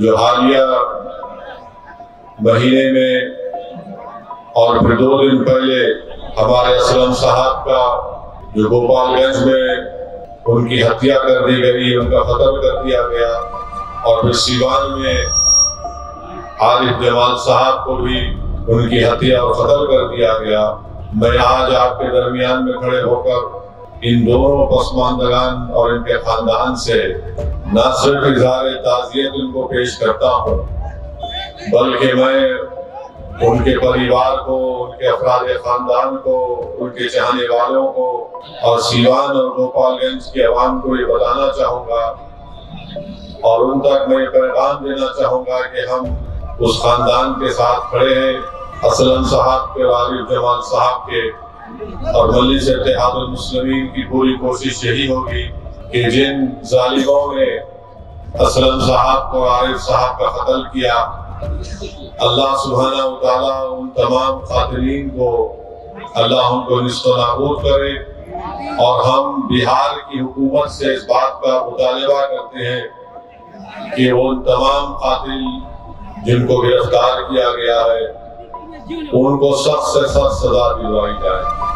जो हालिया महीने में और फिर दो दिन पहले हमारे असलम साहब का जो गोपालगंज में उनकी हत्या कर दी गई, उनका कत्ल कर दिया गया और फिर सीवान में आरिफ जमाल साहब को भी उनकी हत्या और कत्ल कर दिया गया। मैं आज आपके दरमियान में खड़े होकर इन दोनों पसमानदगान और इनके खानदान से न सिर्फ़ इजहार ताजियत उनको पेश करता हूँ, बल्कि मैं उनके परिवार को, उनके अफराद खानदान को, उनके चाहने वालों को और सीवान और गोपालगंज के अवाम को ये बताना चाहूँगा और उन तक मैं ये पैगाम देना चाहूँगा कि हम उस खानदान के साथ खड़े हैं असलम साहब के वारिफ जमाल साहब के और मलिस मुस्लिमीन की पूरी कोशिश यही होगी कि जिन जालिमों ने असलम साहब को आरिफ साहब का कत्ल किया, अल्लाह सुबहाना उन तमाम खातरीन को अल्लाह उनको नाबूद करे और हम बिहार की हुकूमत से इस बात का मुतालबा करते हैं कि उन तमाम कातिल जिनको गिरफ़्तार किया गया है, उनको सख्त से सख्त सजा दिलवाई जाए।